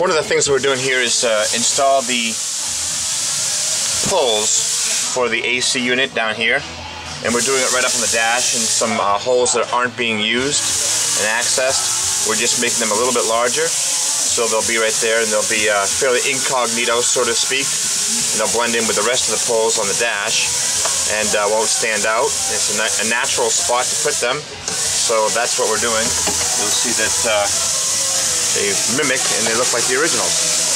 One of the things that we're doing here is uh, install the pulls for the AC unit down here. And we're doing it right up on the dash and some uh, holes that aren't being used and accessed. We're just making them a little bit larger. So they'll be right there and they'll be uh, fairly incognito, so to speak. And they'll blend in with the rest of the poles on the dash and uh, won't stand out. It's a, na a, natural spot to put them. So that's what we're doing. You'll see that uh, they mimic and they look like the originals.